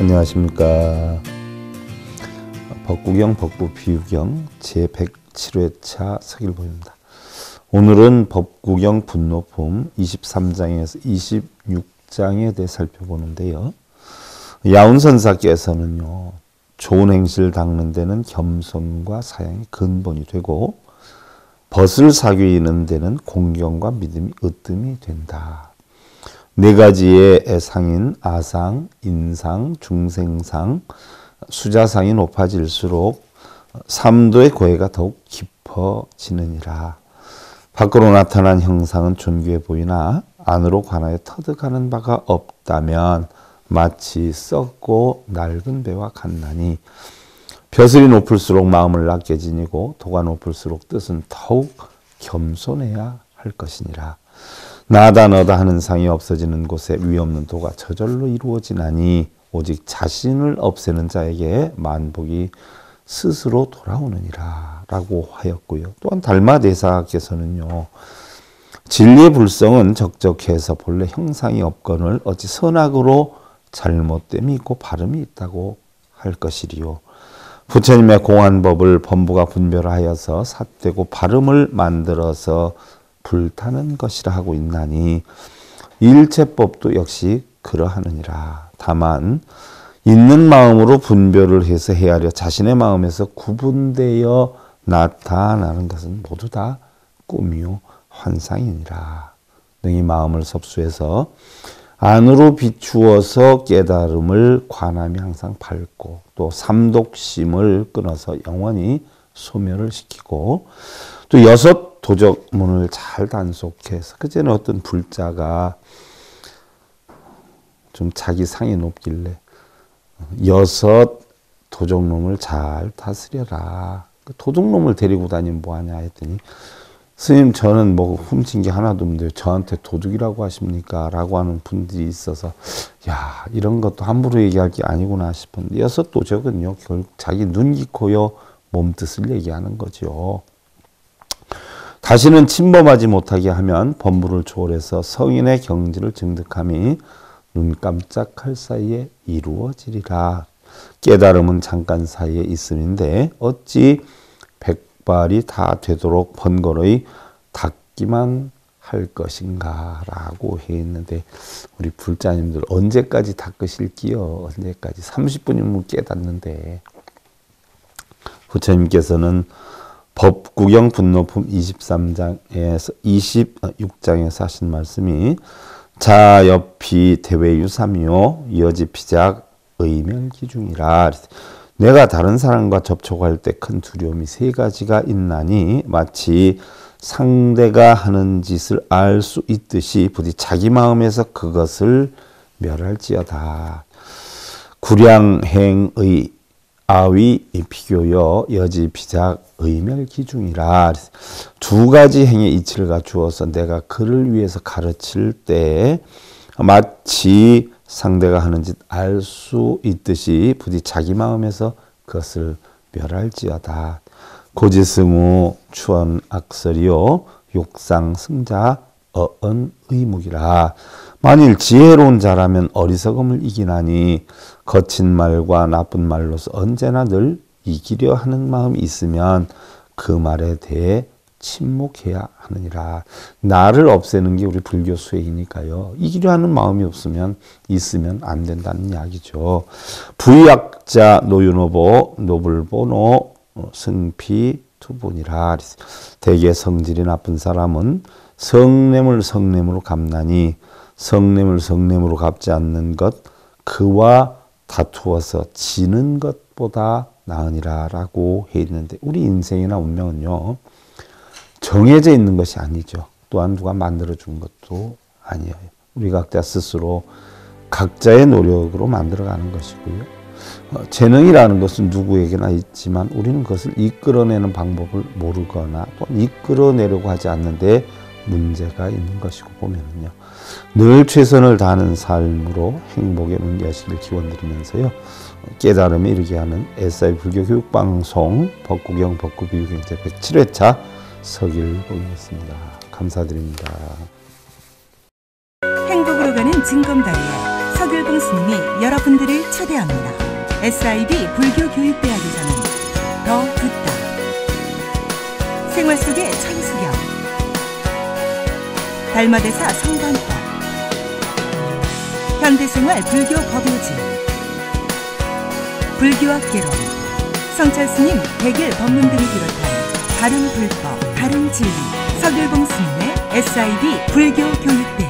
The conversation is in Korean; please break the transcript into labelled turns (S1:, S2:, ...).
S1: 안녕하십니까. 법구경 법구 비유경 제107회차 서길보입니다. 오늘은 법구경 분노품 23장에서 26장에 대해 살펴보는데요. 야운선사께서는요. 좋은 행실을 닦는 데는 겸손과 사양이 근본이 되고 벗을 사귀는 데는 공경과 믿음이 으뜸이 된다. 네 가지의 상인 아상, 인상, 중생상, 수자상이 높아질수록 삼도의 고해가 더욱 깊어지느니라. 밖으로 나타난 형상은 존귀해 보이나 안으로 관하여 터득하는 바가 없다면 마치 썩고 낡은 배와 같나니 벼슬이 높을수록 마음을 낮게 지니고 도가 높을수록 뜻은 더욱 겸손해야 할 것이니라. 나다 너다 하는 상이 없어지는 곳에 위 없는 도가 저절로 이루어지나니 오직 자신을 없애는 자에게 만복이 스스로 돌아오느니라 라고 하였고요. 또한 달마 대사께서는요. 진리의 불성은 적적해서 본래 형상이 없거늘 어찌 선악으로 잘못됨이 있고 발음이 있다고 할 것이리요. 부처님의 공안법을 범부가 분별하여서 삿되고 발음을 만들어서 불타는 것이라 하고 있나니 일체법도 역시 그러하느니라. 다만 있는 마음으로 분별을 해서 헤아려 자신의 마음에서 구분되어 나타나는 것은 모두 다 꿈이요 환상이니라. 능히 마음을 섭수해서 안으로 비추어서 깨달음을 관함이 항상 밝고 또 삼독심을 끊어서 영원히 소멸을 시키고 또 여섯 도적문을 잘 단속해서 그제는 어떤 불자가 좀 자기 상이 높길래 여섯 도적놈을 잘 다스려라. 그 도둑놈을 데리고 다니면 뭐하냐 했더니 스님 저는 뭐 훔친 게 하나도 없는데 저한테 도둑이라고 하십니까? 라고 하는 분들이 있어서 야 이런 것도 함부로 얘기할 게 아니구나 싶은데 여섯 도적은요 결국 자기 눈, 귀, 코요 몸뜻을 얘기하는 거죠. 다시는 침범하지 못하게 하면 법무를 초월해서 성인의 경지를 증득함이 눈 깜짝할 사이에 이루어지리라. 깨달음은 잠깐 사이에 있음인데 어찌 백발이 다 되도록 번거로이 닦기만 할 것인가라고 했는데 우리 불자님들 언제까지 닦으실기요? 언제까지 30분이면 깨닫는데 부처님께서는 법구경 분노품 23장에서 26장에서 하신 말씀이 자여피 대외유삼이요 여지피작 의멸기중이라 내가 다른 사람과 접촉할 때 큰 두려움이 세 가지가 있나니 마치 상대가 하는 짓을 알 수 있듯이 부디 자기 마음에서 그것을 멸할지어다. 구량행의 아위 비교여 여지 비작 의멸 기중이라. 두 가지 행의 이치를 갖추어서 내가 그를 위해서 가르칠 때 마치 상대가 하는 짓 알 수 있듯이 부디 자기 마음에서 그것을 멸할지어다. 고지승우 추원 악설이요. 욕상 승자 어언 의묵이라 만일 지혜로운 자라면 어리석음을 이기나니 거친 말과 나쁜 말로서 언제나 늘 이기려 하는 마음이 있으면 그 말에 대해 침묵해야 하느니라. 나를 없애는 게 우리 불교 수행이니까요. 이기려 하는 마음이 없으면 있으면 안 된다는 이야기죠. 부의학자 노윤호보, 노블보노, 어, 승피, 두 분이라 대개 성질이 나쁜 사람은 성냄을 성냄으로 갚나니 성냄을 성냄으로 갚지 않는 것 그와 다투어서 지는 것보다 나으니라라고 해 있는데 우리 인생이나 운명은요 정해져 있는 것이 아니죠. 또한 누가 만들어 준 것도 아니에요. 우리 각자 스스로 각자의 노력으로 만들어가는 것이고요. 어, 재능이라는 것은 누구에게나 있지만 우리는 그것을 이끌어내는 방법을 모르거나 또 이끌어내려고 하지 않는데 문제가 있는 것이고 보면은요. 늘 최선을 다하는 삶으로 행복에 문제하시길 기원드리면서요. 깨달음에 이르게 하는 SI 불교 교육 방송 법구경 법구 비유 경제 107회차 서길 보겠습니다. 감사드립니다.
S2: 행복으로 가는 징검다리에 서길봉 스님이 여러분들을 초대합니다. SIB 불교 교육대학에서는 더 듣다. 생활 속의 천수경. 달마대사 성관법. 현대생활 불교 법요지. 불교학개론. 성찰 스님 백일 법문 등을 비롯한 다른 불법, 다른 진리. 서길봉 스님의 SIB 불교 교육대